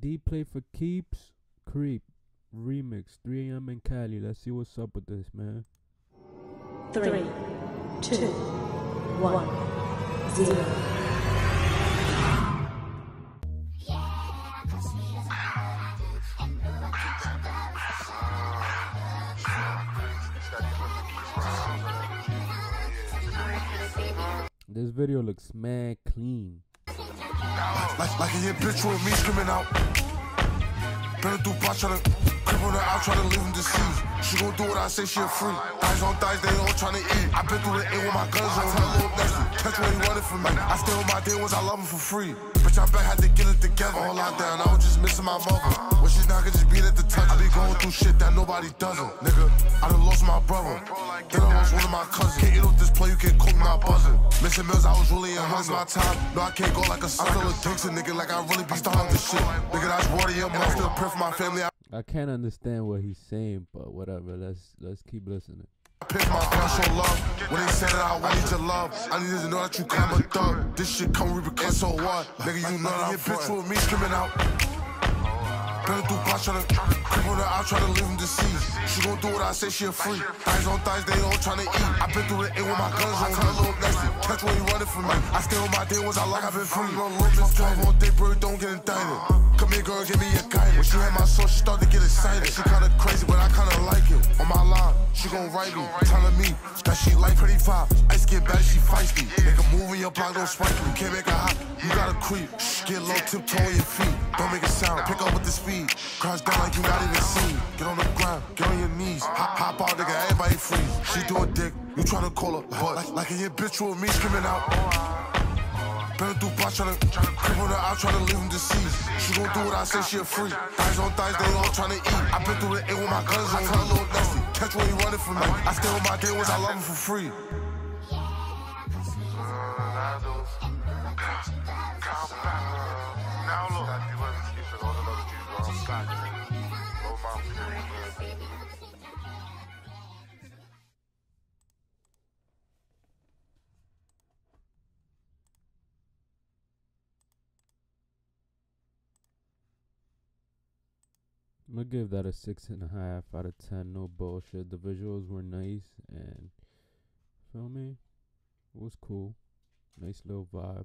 D play for keeps. Creep remix 3 a.m. in Cali. Let's see what's up with this, man. Three, two, one, zero. This video looks mad clean. Like, like a hit bitch with me screaming out. Better do bot, tryna creep on her out, tryna leave him deceased. She gon' do what I say, she a free. Thighs on thighs, they all tryna eat. I been through the A with my guns on. Tell little nasty, catch what he wanted from me. I stay on my day ones, I love him for free. Bitch, I back, had to get it together. All lockdown, I was just missing my mother. When she's not, could just beat at the touch. I be going through shit that nobody doesn't. Nigga, I done lost my brother. Then I lost one of my cousins. Can't eat off this play, you can't cook my buzzing. Missing meals, I was really in hunger. my time. No, I can't go like a son. I still a Dixon, nigga, like I really be starting this shit. Nigga, that's water, yeah, but I still pray for my family. I I can't understand what he's saying, but whatever. Let's let's keep listening. Pick my gun, show love. When they said that I need your love, I need to know that you come a thug. This shit come repercussions, so what? Nigga, you know that I'm bitch with me screaming out. Better do bot, tryna creep on her out, tryna leave him deceased. She gon' do what I say, she a free. Thighs on thighs, they all tryna eat. I been through the A with my guns on. Tell a little nasty, catch what you running from me. I stay on my day ones, I like I've been free. No limits, 12 on day, bro, don't get indicted. Uh-huh. Come here, girl, give me a guidance. When she had my soul, she started to get excited. She kinda crazy, but I kinda like it. On my line, she gon' write me, telling me that she like pretty five. Ice get bad, she feisty. A block, don't spike me. Can't make her hot, you gotta creep. Get low, tiptoe your feet. Don't make a sound, pick up with the speed. Crouch down like you not even seen. Get on the ground, get on your knees. Hop, hop out, nigga, everybody freeze. She do a dick, you tryna call her, but like, like a with me screaming out. Better do bot, tryna creep on her out, tryna leave him deceased. She gon' do what I say, she a free. Thighs on thighs, they all tryna eat. I been through the A with my guns on. Tell a little nasty, catch where he running from me. I stay with my day I love him for free. I'm gonna give that a six and a half out of ten. No bullshit. The visuals were nice and feel me. It was cool. Nice little vibe.